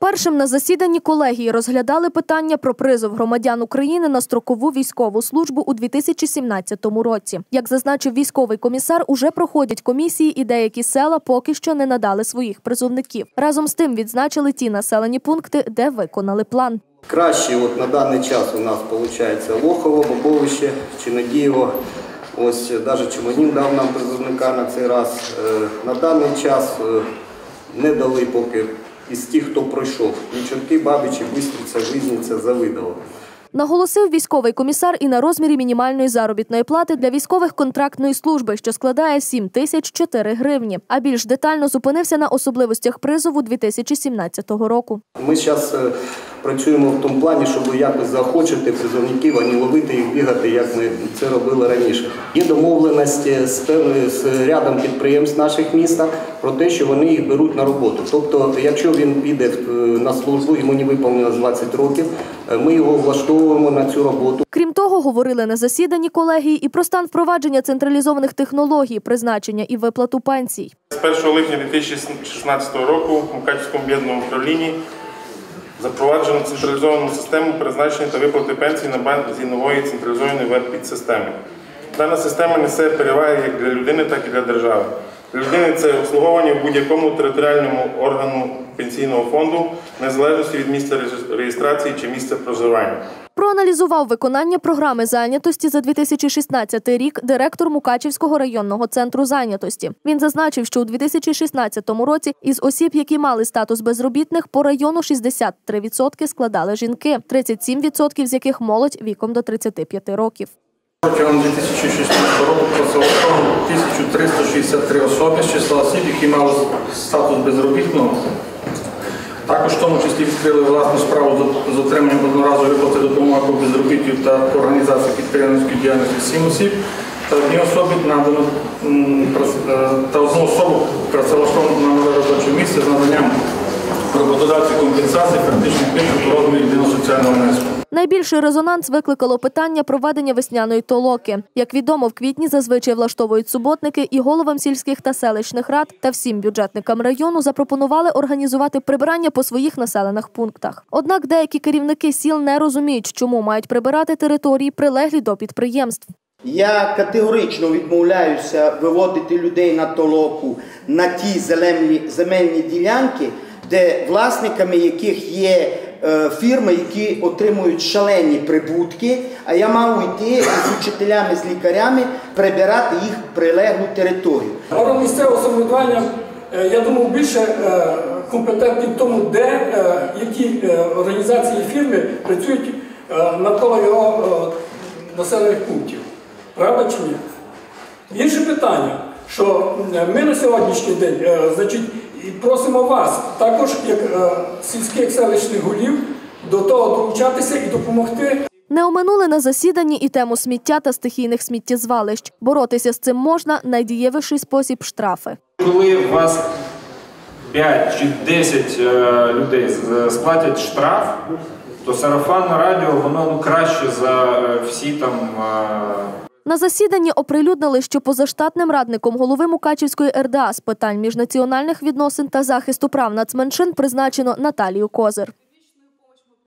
Першим на засіданні колегії розглядали питання про призов громадян України на строкову військову службу у 2017 році. Як зазначив військовий комісар, уже проходять комісії, і деякі села поки що не надали своїх призовників. Разом з тим відзначили ті населені пункти, де виконали план. Краще от на даний час у нас виходить Лохово, Бобовище, Чинодієво. Ось навіть Чуманів дав нам призовника на цей раз. Е, На даний час е, не дали поки із тих, хто пройшов. Нічорки, Бабичі, Бистриця, Визниця, Завидово. Наголосив військовий комісар і на розмірі мінімальної заробітної плати для військових контрактної служби, що складає 7 тисяч 4 гривні. А більш детально зупинився на особливостях призову 2017 року. Ми зараз працюємо в тому плані, щоб якось заохочити призовників, а не ловити їх бігати, як ми це робили раніше. Є домовленості з певною з рядом підприємств наших міста про те, що вони їх беруть на роботу. Тобто, якщо він піде е, на службу, йому не виповнилось 20 років, е, ми його влаштовуємо на цю роботу. Крім того, говорили на засіданні колегії і про стан впровадження централізованих технологій, призначення і виплату пенсій. З 1 липня 2016 року в Мукачівському об'єднаному управлінні запроваджено централізовану систему призначення та виплати пенсій на базі нової централізованої веб-підсистеми. Дана система несе переваги як для людини, так і для держави. Для людини це обслуговування в будь-якому територіальному органу пенсійного фонду, незалежності від місця реєстрації чи місця проживання. Проаналізував виконання програми зайнятості за 2016 рік директор Мукачівського районного центру зайнятості. Він зазначив, що у 2016 році із осіб, які мали статус безробітних, по району 63% складали жінки, 37% з яких молодь віком до 35 років. Протягом 2016 року працевлаштовано 1363 особи з числа осіб, які мали статус безробітного. Також в тому числі відкрили власну справу з отриманням одноразової виплати допомоги по безробіттю та організації підприємницької діяльності 7 осіб та одній особі надано е, та одну особу працевлаштовано на нове робоче місце з наданням роботодавцю компенсації фактичних витрат у розмірі єдиного соціального внеску. Найбільший резонанс викликало питання проведення весняної толоки. Як відомо, в квітні зазвичай влаштовують суботники і головам сільських та селищних рад та всім бюджетникам району запропонували організувати прибирання по своїх населених пунктах. Однак деякі керівники сіл не розуміють, чому мають прибирати території, прилеглі до підприємств. Я категорично відмовляюся виводити людей на толоку на ті земельні, земельні ділянки, де власниками яких є е, фірми, які отримують шалені прибутки, а я мав йти з учителями, з лікарями прибирати їх прилеглу територію. Орган місцевого самоврядування, е, я думаю, більше е, компетентні в тому, де які організації і фірми працюють навколо його населених пунктів. Правда чи ні? Інше питання, що ми на сьогоднішній день значить, і просимо вас, також як е, сільських селищних голів, до того долучатися і допомогти Не оминули на засіданні і тему сміття та стихійних сміттєзвалищ. Боротися з цим можна найдієвіший спосіб штрафи. Коли у вас 5 чи 10 е, людей сплатять штраф, то сарафанне радіо воно ну, краще за е, всі там. е, На засіданні оприлюднили, що позаштатним радником голови Мукачівської РДА з питань міжнаціональних відносин та захисту прав нацменшин призначено Наталію Козир.